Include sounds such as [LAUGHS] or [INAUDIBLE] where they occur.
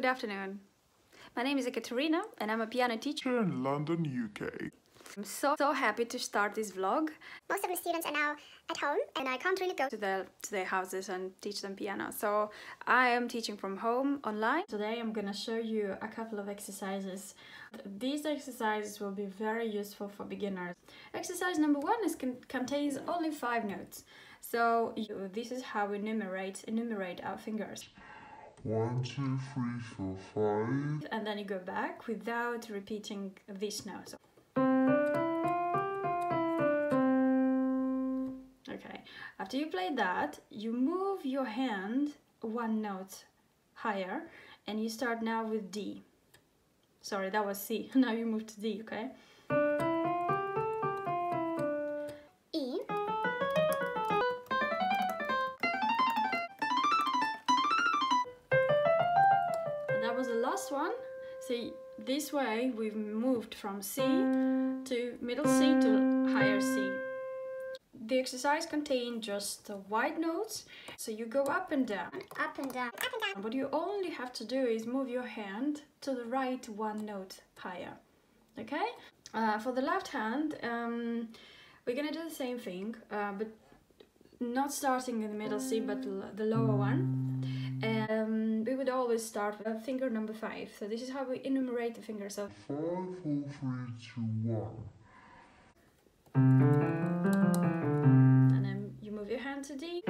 Good afternoon. My name is Ekaterina and I'm a piano teacher. In London, UK. I'm so, so happy to start this vlog Most of the students are now at home and I can't really go to their, to their houses and teach them piano. So I am teaching from home online. Today I'm gonna show you a couple of exercises. These exercises will be very useful for beginners. Exercise number one is con contains only five notes. So you, this is how we enumerate, enumerate our fingers. One, two, three, four, five. And then you go back without repeating this note. Okay, after you play that, you move your hand one note higher and you start now with D. Sorry, that was C. [LAUGHS] Now you move to D, okay? Last one. See, this way we've moved from C to middle C to higher C. The exercise contains just the white notes, so you go up and down. up and down, up and down. What you only have to do is move your hand to the right one note higher. Okay? Uh, for the left hand, um, we're gonna do the same thing, uh, but not starting in the middle C, but the lower one. Um, we would always start with finger number five. So this is how we enumerate the fingers. So Five, four, three, two, one. and then you move your hand to D,